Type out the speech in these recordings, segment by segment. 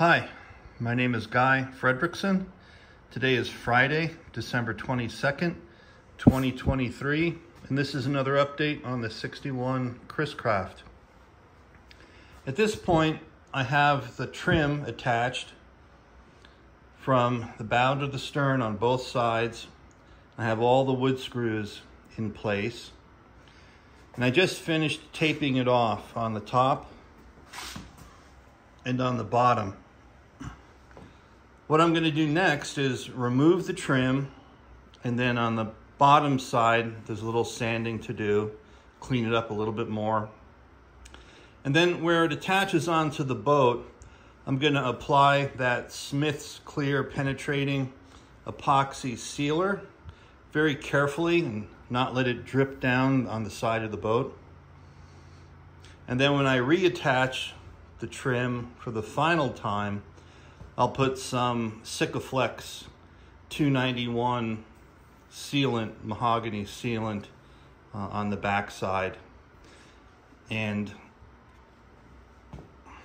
Hi, my name is Guy Fredrickson. Today is Friday, December 22nd, 2023, and this is another update on the 61 Chris Craft. At this point, I have the trim attached from the bow to the stern on both sides. I have all the wood screws in place. And I just finished taping it off on the top and on the bottom. What I'm gonna do next is remove the trim and then on the bottom side, there's a little sanding to do, clean it up a little bit more. And then where it attaches onto the boat, I'm gonna apply that Smith's Clear Penetrating Epoxy Sealer very carefully and not let it drip down on the side of the boat. And then when I reattach the trim for the final time, I'll put some Sikaflex 291 sealant, mahogany sealant uh, on the back side. And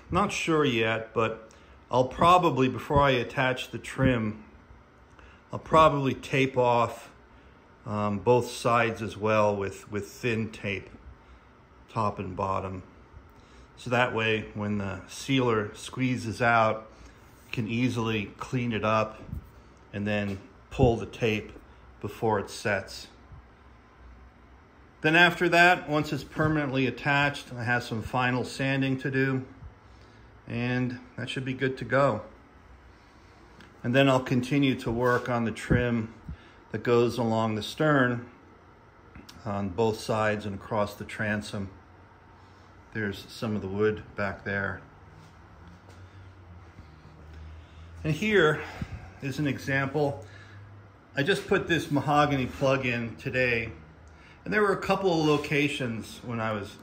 not sure yet, but I'll probably, before I attach the trim, I'll probably tape off um, both sides as well with, with thin tape, top and bottom. So that way, when the sealer squeezes out, can easily clean it up and then pull the tape before it sets. Then after that, once it's permanently attached, I have some final sanding to do and that should be good to go. And then I'll continue to work on the trim that goes along the stern on both sides and across the transom. There's some of the wood back there. And here is an example. I just put this mahogany plug in today, and there were a couple of locations when I was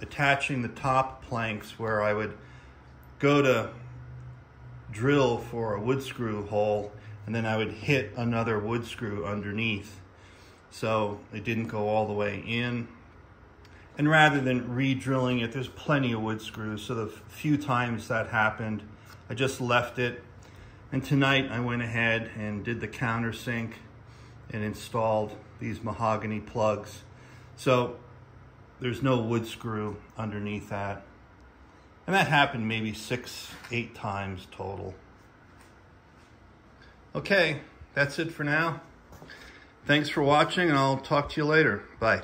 attaching the top planks where I would go to drill for a wood screw hole, and then I would hit another wood screw underneath. So it didn't go all the way in. And rather than re-drilling it, there's plenty of wood screws. So the few times that happened, I just left it and tonight I went ahead and did the countersink and installed these mahogany plugs. So there's no wood screw underneath that. And that happened maybe six, eight times total. Okay, that's it for now. Thanks for watching and I'll talk to you later. Bye.